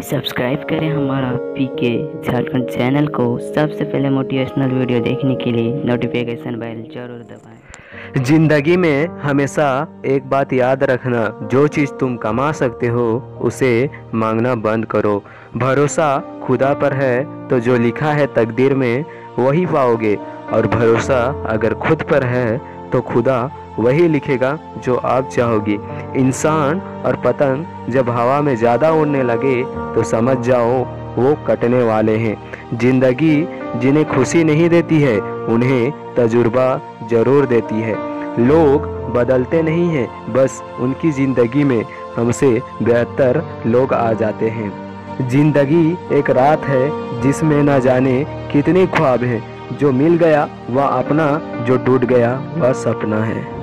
Subscribe करें हमारा पीके Jharkhand channel को। सबसे पहले मोटिवेशनल वीडियो देखने के लिए नोटिफिकेशन बेल ज़रूर दबाएँ। ज़िंदगी में हमेशा एक बात याद रखना, जो चीज़ तुम कमा सकते हो, उसे मांगना बंद करो। भरोसा खुदा पर है तो जो लिखा है तकदीर में, वही पाओगे। और भरोसा अगर खुद पर है तो खुदा वही लिखेगा जो आप चाहोगी। इंसान और पतंग जब हवा में ज़्यादा उड़ने लगे तो समझ जाओ, वो कटने वाले हैं। ज़िंदगी जिन्हें खुशी नहीं देती है, उन्हें तजुर्बा ज़रूर देती है। लोग बदलते नहीं हैं, बस उनकी ज़िंदगी में हमसे बेहतर लोग आ जाते हैं। ज़िंदगी एक रात है, जिसमें न जाने कितने ख्वाब हैं। जो मिल गया, वह अपना, जो टूट गया, वह सपना है।